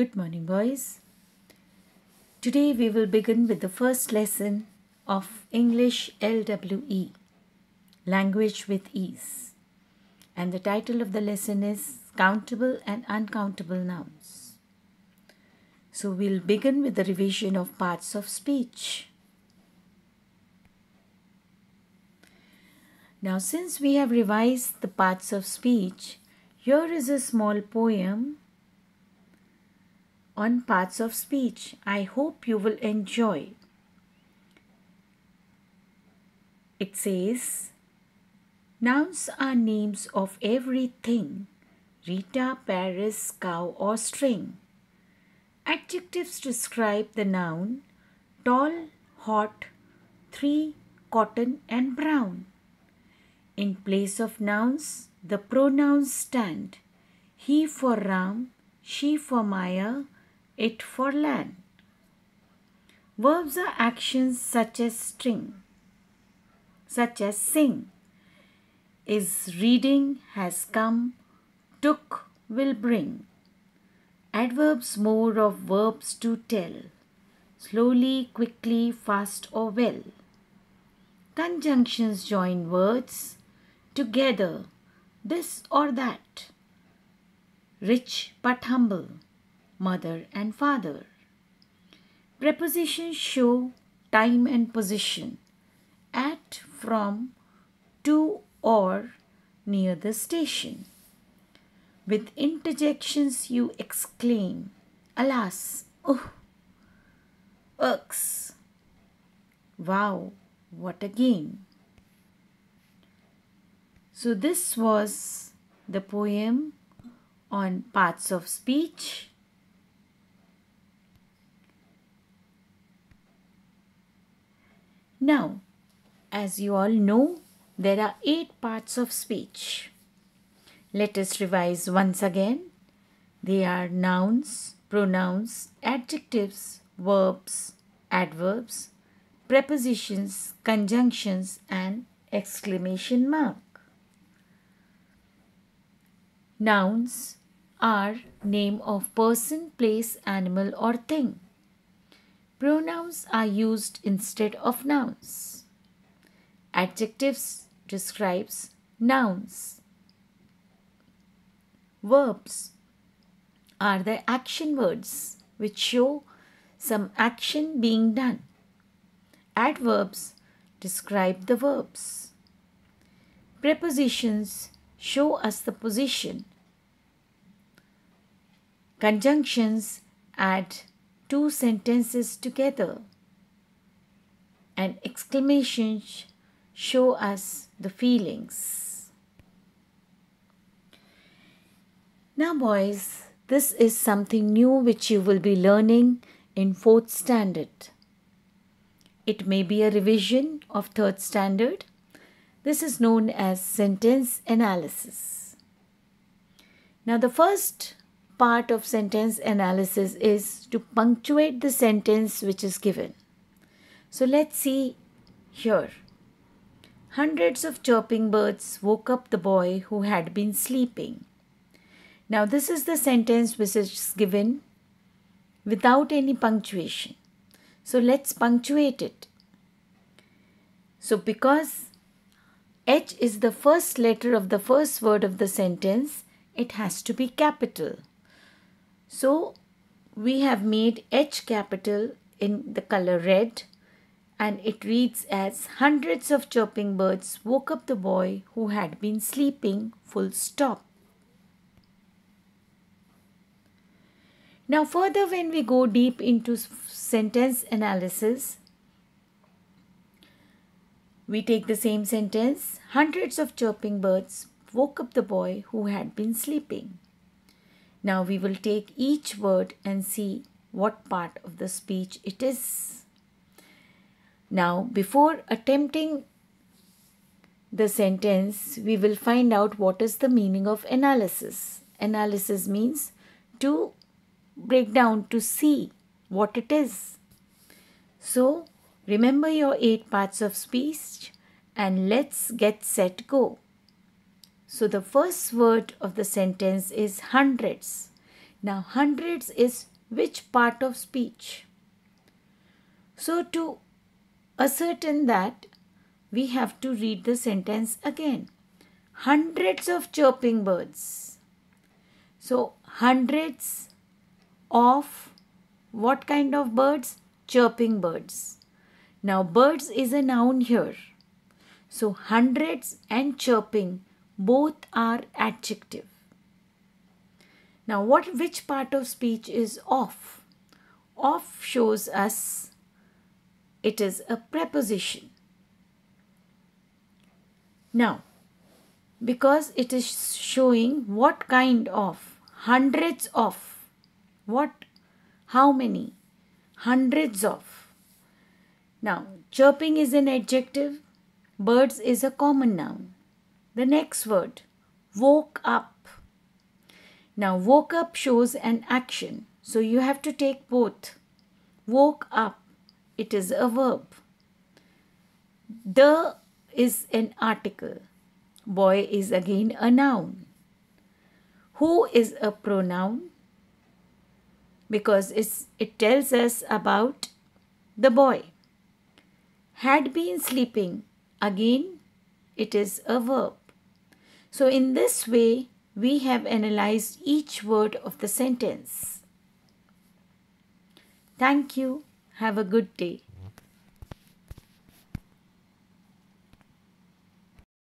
Good morning, boys. Today we will begin with the first lesson of English LWE Language with Ease. And the title of the lesson is Countable and Uncountable Nouns. So we'll begin with the revision of parts of speech. Now, since we have revised the parts of speech, here is a small poem on parts of speech. I hope you will enjoy. It says, Nouns are names of everything Rita, Paris, cow, or string. Adjectives describe the noun tall, hot, three, cotton, and brown. In place of nouns, the pronouns stand he for Ram, she for Maya, it for land. Verbs are actions such as string, such as sing, is reading, has come, took, will bring. Adverbs more of verbs to tell, slowly, quickly, fast, or well. Conjunctions join words together, this or that. Rich but humble, mother and father. Prepositions show time and position, at, from, to, or near the station. With interjections, you exclaim, Alas! Oh! Ux! Wow! What a game! So, this was the poem on parts of speech. Now, as you all know, there are eight parts of speech. Let us revise once again. They are nouns, pronouns, adjectives, verbs, adverbs, prepositions, conjunctions, and exclamation mark. Nouns are name of person, place, animal or thing. Pronouns are used instead of nouns. Adjectives describes nouns. Verbs are the action words which show some action being done. Adverbs describe the verbs. Prepositions show us the position Conjunctions add two sentences together. And exclamations show us the feelings. Now, boys, this is something new which you will be learning in fourth standard. It may be a revision of third standard. This is known as sentence analysis. Now, the first part of sentence analysis is to punctuate the sentence which is given. So let's see here. Hundreds of chirping birds woke up the boy who had been sleeping. Now, this is the sentence which is given without any punctuation. So, let's punctuate it. So, because H is the first letter of the first word of the sentence, it has to be capital. So we have made H capital in the color red and it reads as hundreds of chirping birds woke up the boy who had been sleeping full stop. Now further when we go deep into sentence analysis, we take the same sentence, hundreds of chirping birds woke up the boy who had been sleeping. Now we will take each word and see what part of the speech it is. Now, before attempting the sentence, we will find out what is the meaning of analysis. Analysis means to break down, to see what it is. So, remember your eight parts of speech and let's get set go. So the first word of the sentence is hundreds. Now, hundreds is which part of speech? So, to ascertain that, we have to read the sentence again. Hundreds of chirping birds. So, hundreds of what kind of birds? Chirping birds. Now, birds is a noun here. So, hundreds and chirping both are adjective. Now, what which part of speech is of? Of shows us it is a preposition. Now, because it is showing what kind of hundreds of what how many hundreds of now chirping is an adjective birds is a common noun the next word woke up now woke up shows an action so you have to take both woke up it is a verb the is an article Boy is again a noun. Who is a pronoun? Because it's, it tells us about the boy. Had been sleeping. Again, it is a verb. So, in this way, we have analyzed each word of the sentence. Thank you. Have a good day.